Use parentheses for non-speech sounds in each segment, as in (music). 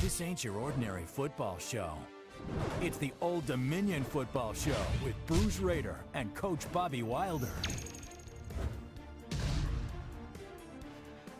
This ain't your ordinary football show. It's the Old Dominion Football Show with Bruce Rader and Coach Bobby Wilder.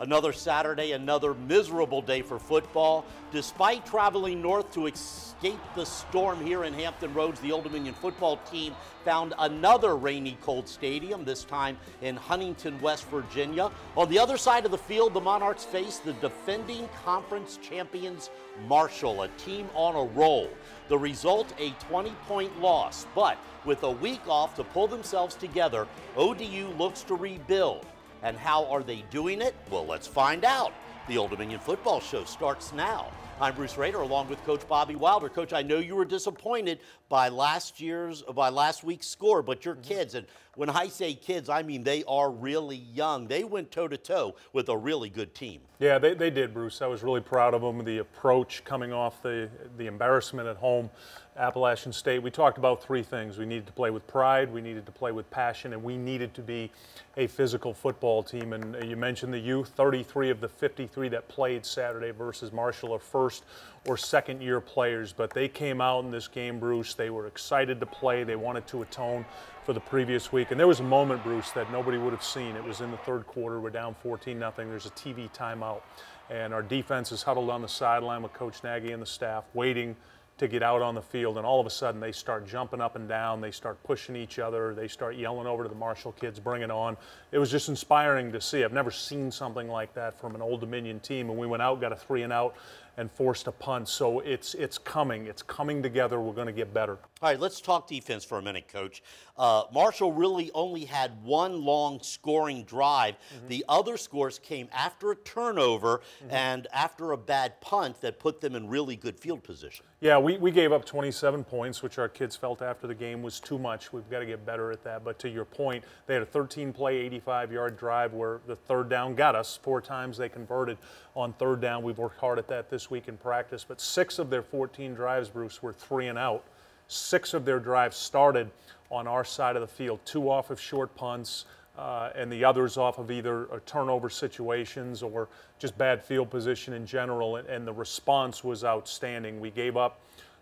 Another Saturday, another miserable day for football. Despite traveling north to escape the storm here in Hampton Roads, the Old Dominion football team found another rainy, cold stadium, this time in Huntington, West Virginia. On the other side of the field, the Monarchs face the defending conference champions, Marshall, a team on a roll. The result, a 20 point loss. But with a week off to pull themselves together, ODU looks to rebuild. And how are they doing it? Well, let's find out. The Old Dominion Football Show starts now. I'm Bruce Rader along with Coach Bobby Wilder. Coach, I know you were disappointed by last year's by last week's score, but your mm-hmm. kids and when I say kids, I mean they are really young. They went toe to toe with a really good team. Yeah, they, they did, Bruce. I was really proud of them. The approach coming off the the embarrassment at home, Appalachian State. We talked about three things. We needed to play with pride, we needed to play with passion, and we needed to be a physical football team. And uh, you mentioned the youth. 33 of the 53 that played Saturday versus Marshall are first or second year players, but they came out in this game, Bruce. They were excited to play. They wanted to atone for the previous week. And there was a moment, Bruce, that nobody would have seen. It was in the third quarter. We're down 14 nothing. There's a TV timeout. And our defense is huddled on the sideline with Coach Nagy and the staff, waiting to get out on the field. And all of a sudden, they start jumping up and down. They start pushing each other. They start yelling over to the Marshall kids, bring it on. It was just inspiring to see. I've never seen something like that from an Old Dominion team. And we went out, got a three and out, and forced a punt. So it's it's coming. It's coming together. We're going to get better. All right, let's talk defense for a minute, Coach. Uh, Marshall really only had one long scoring drive. Mm-hmm. The other scores came after a turnover mm-hmm. and after a bad punt that put them in really good field position. Yeah, we, we gave up 27 points, which our kids felt after the game was too much. We've got to get better at that. But to your point, they had a 13 play, 85 yard drive where the third down got us. Four times they converted on third down. We've worked hard at that this week in practice. But six of their 14 drives, Bruce, were three and out. Six of their drives started on our side of the field, two off of short punts, uh, and the others off of either turnover situations or just bad field position in general. And, and, the response was outstanding. We gave up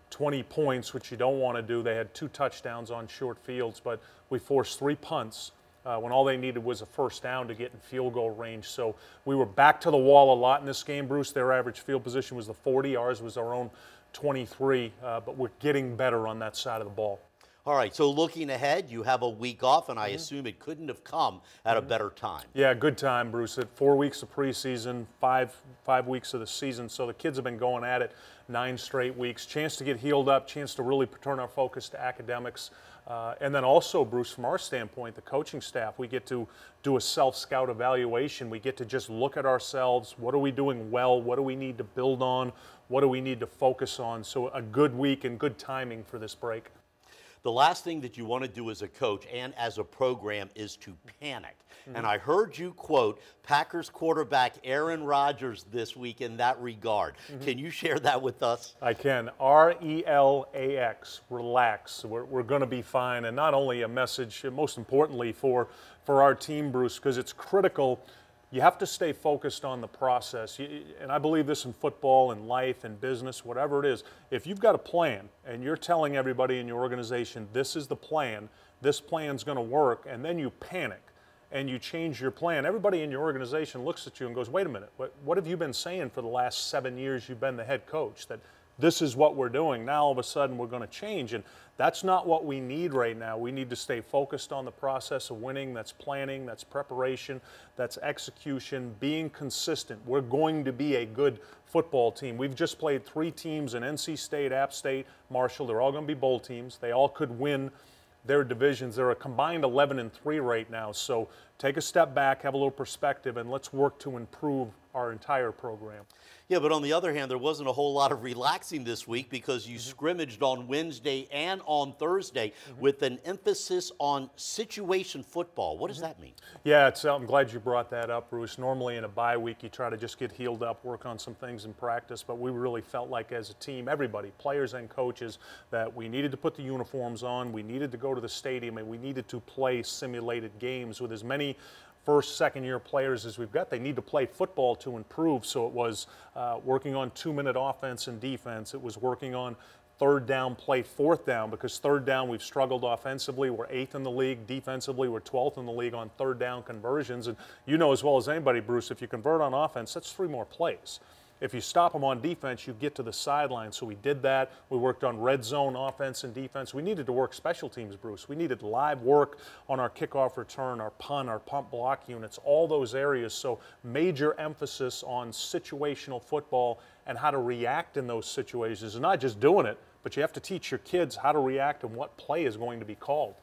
20 points, which you don't want to do. They had two touchdowns on short fields, but we forced three punts. Uh, when all they needed was a first down to get in field goal range. So we were back to the wall a lot in this game, Bruce. Their average field position was the 40, ours was our own 23, uh, but we're getting better on that side of the ball. All right, so looking ahead, you have a week off, and I mm-hmm. assume it couldn't have come at mm-hmm. a better time. Yeah, good time, Bruce. At four weeks of preseason, five five weeks of the season, so the kids have been going at it nine straight weeks. Chance to get healed up, chance to really turn our focus to academics. Uh, and then also, Bruce, from our standpoint, the coaching staff, we get to do a self scout evaluation. We get to just look at ourselves. What are we doing well? What do we need to build on? What do we need to focus on? So, a good week and good timing for this break. The last thing that you want to do as a coach and as a program is to panic. Mm-hmm. And I heard you quote Packers quarterback Aaron Rodgers this week in that regard. Mm-hmm. Can you share that with us? I can. R E L A X, relax. We're, we're going to be fine. And not only a message, most importantly, for, for our team, Bruce, because it's critical you have to stay focused on the process. And I believe this in football and life and business, whatever it is. If you've got a plan and you're telling everybody in your organization, this is the plan, this plan's going to work, and then you panic and you change your plan, everybody in your organization looks at you and goes, wait a minute, what, what have you been saying for the last seven years you've been the head coach? That this is what we're doing. Now all of a sudden we're going to change. And that's not what we need right now. We need to stay focused on the process of winning. That's planning, that's preparation, that's execution, being consistent. We're going to be a good football team. We've just played three teams in NC State, App State, Marshall. They're all going to be bowl teams. They all could win their divisions. They're a combined 11 and 3 right now. So take a step back, have a little perspective, and let's work to improve our entire program. Yeah, but on the other hand, there wasn't a whole lot of relaxing this week because you mm-hmm. scrimmaged on Wednesday and on Thursday mm-hmm. with an emphasis on situation football. What does mm-hmm. that mean? Yeah, it's, I'm glad you brought that up, Bruce. Normally in a bye week, you try to just get healed up, work on some things in practice, but we really felt like as a team, everybody, players and coaches, that we needed to put the uniforms on, we needed to go to the stadium, and we needed to play simulated games with as many first, second year players as we've got. They need to play football to improve. So it was uh, working on two minute offense and defense, it was working on third down play fourth down because third down we've struggled offensively. We're eighth in the league. Defensively, we're 12th in the league on third down conversions. And you know as well as anybody, Bruce, if you convert on offense, that's three more plays. If you stop them on defense, you get to the sideline. So we did that. We worked on red zone offense and defense. We needed to work special teams, Bruce. We needed live work on our kickoff return, our punt, our pump block units, all those areas. So major emphasis on situational football and how to react in those situations and not just doing it, but you have to teach your kids how to react and what play is going to be called.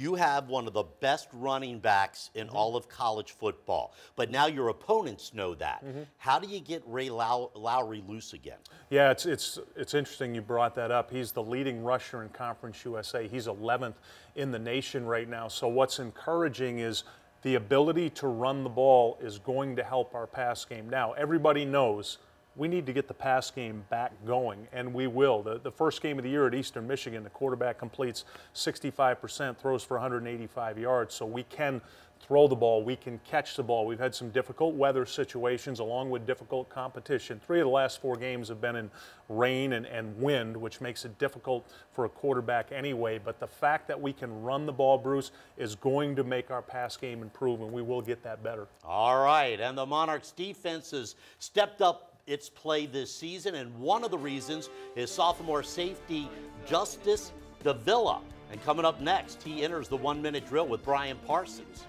You have one of the best running backs in mm -hmm. all of college football, but now your opponents know that. Mm -hmm. How do you get Ray Low Lawry loose again? Yeah, it's, it's, it's interesting you brought that up. He's the leading rusher in Conference USA. He's 11th in the nation right now. So what's encouraging is the ability to run the ball is going to help our pass game. Now, everybody knows – we need to get the pass game back going, and we will. The, the first game of the year at Eastern Michigan, the quarterback completes 65%, throws for 185 yards, so we can throw the ball, we can catch the ball. We've had some difficult weather situations along with difficult competition. Three of the last four games have been in rain and, and wind, which makes it difficult for a quarterback anyway. But the fact that we can run the ball, Bruce, is going to make our pass game improve, and we will get that better. All right, and the Monarchs defense has stepped up its play this season, and one of the reasons is sophomore safety Justice Davila. And coming up next, he enters the one minute drill with Brian Parsons.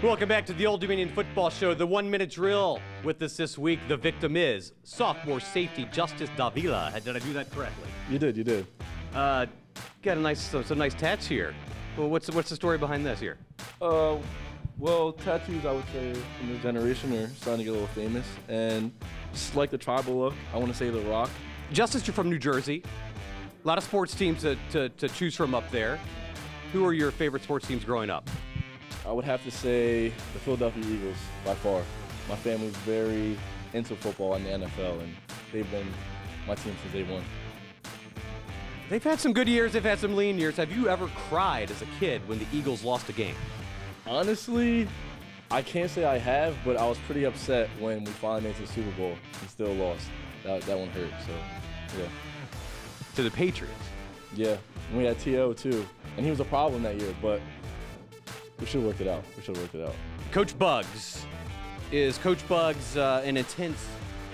Welcome back to the Old Dominion Football Show, the one minute drill. With us this week, the victim is sophomore safety Justice Davila. Did I do that correctly? You did, you did. Uh, got a nice, some, some nice tats here. Well, what's, what's the story behind this here? Uh, well, tattoos, I would say, in this generation are starting to get a little famous. And just like the tribal look, I want to say The Rock. Justice, you're from New Jersey. A lot of sports teams to, to, to choose from up there. Who are your favorite sports teams growing up? I would have to say the Philadelphia Eagles by far. My family's very into football and the NFL, and they've been my team since day one. They've had some good years, they've had some lean years. Have you ever cried as a kid when the Eagles lost a game? Honestly, I can't say I have, but I was pretty upset when we finally made the Super Bowl and still lost. That, that one hurt, so yeah. To the Patriots? Yeah, and we had T.O. too, and he was a problem that year, but we should have worked it out. We should worked it out. Coach Bugs. Is Coach Bugs uh, an intense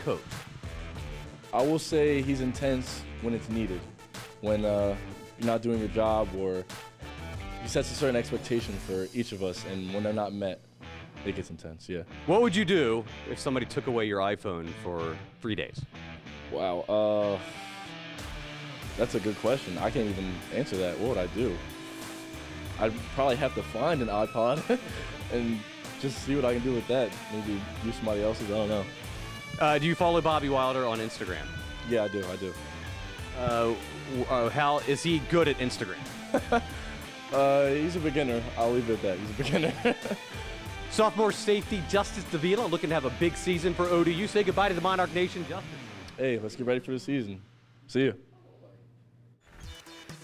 coach? I will say he's intense when it's needed. When uh, you're not doing your job or he sets a certain expectation for each of us, and when they're not met, it gets intense, yeah. What would you do if somebody took away your iPhone for three days? Wow, uh, that's a good question. I can't even answer that. What would I do? I'd probably have to find an iPod (laughs) and just see what I can do with that. Maybe use somebody else's. I don't know. Uh, do you follow Bobby Wilder on Instagram? Yeah, I do. I do. Uh, uh, how is he good at Instagram? (laughs) uh, he's a beginner. I'll leave it at that. He's a beginner. (laughs) Sophomore safety Justice Davila looking to have a big season for ODU. Say goodbye to the Monarch Nation, Justice. Hey, let's get ready for the season. See you.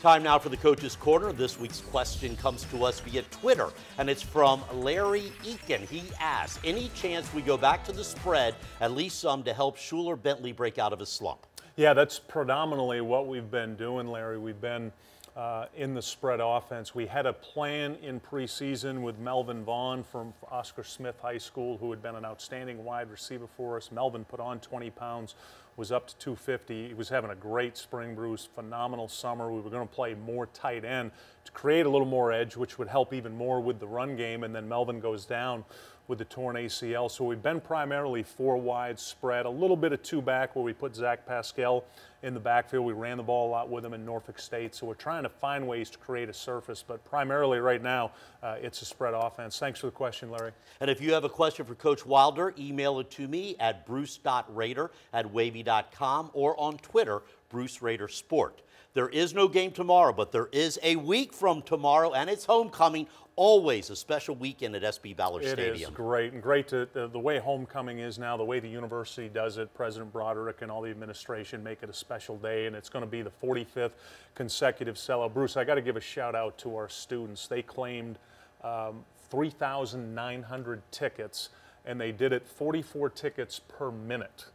Time now for the Coach's Corner. This week's question comes to us via Twitter, and it's from Larry Eakin. He asks, any chance we go back to the spread, at least some, to help Shuler Bentley break out of his slump? Yeah, that's predominantly what we've been doing, Larry. We've been uh, in the spread offense. We had a plan in preseason with Melvin Vaughn from Oscar Smith High School, who had been an outstanding wide receiver for us. Melvin put on 20 pounds was up to 250. He was having a great spring, Bruce, phenomenal summer. We were going to play more tight end to create a little more edge, which would help even more with the run game. And then Melvin goes down with the torn ACL. So we've been primarily four wide spread, a little bit of two back where we put Zach Pascal in the backfield. We ran the ball a lot with him in Norfolk State. So we're trying to find ways to create a surface. But primarily right now, uh, it's a spread offense. Thanks for the question, Larry. And if you have a question for Coach Wilder, email it to me at bruce.rader at wavy.com or on Twitter, Bruce Rader Sport. There is no game tomorrow, but there is a week from tomorrow, and it's homecoming. Always a special weekend at SB Ballard It Stadium. is great and great to the, the way homecoming is now, the way the university does it. President Broderick and all the administration make it a special day, and it's going to be the 45th consecutive sellout. Bruce, I got to give a shout out to our students. They claimed um, 3,900 tickets, and they did it 44 tickets per minute.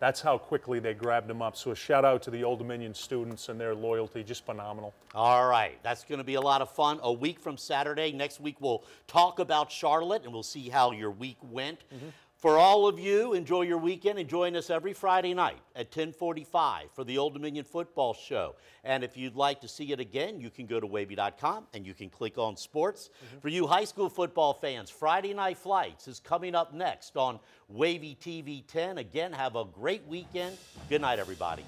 That's how quickly they grabbed them up. So a shout out to the Old Dominion students and their loyalty, just phenomenal. All right, that's going to be a lot of fun. A week from Saturday. Next week, we'll talk about Charlotte and we'll see how your week went. Mm-hmm. For all of you, enjoy your weekend and join us every Friday night at 1045 for the Old Dominion Football Show. And if you'd like to see it again, you can go to wavy.com and you can click on sports. Mm-hmm. For you high school football fans, Friday Night Flights is coming up next on Wavy TV 10. Again, have a great weekend. Good night, everybody.